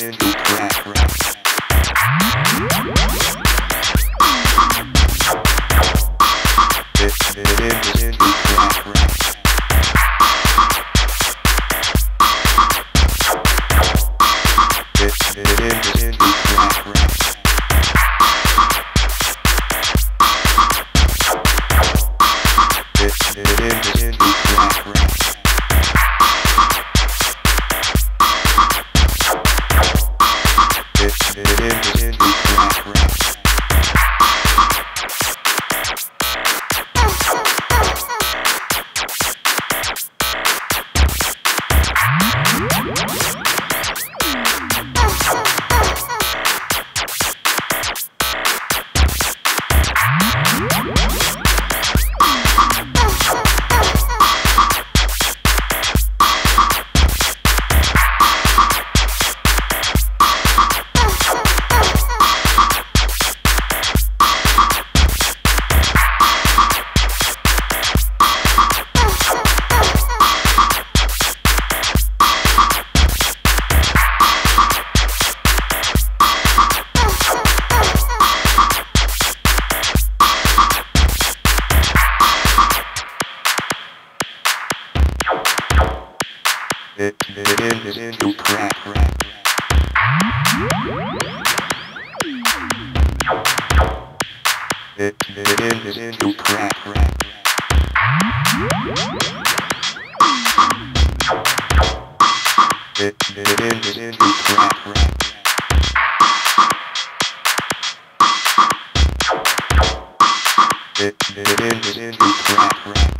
Thank you. Crap. It is into crap. It is into crap. It is into crap. It is into crap.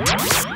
Bye.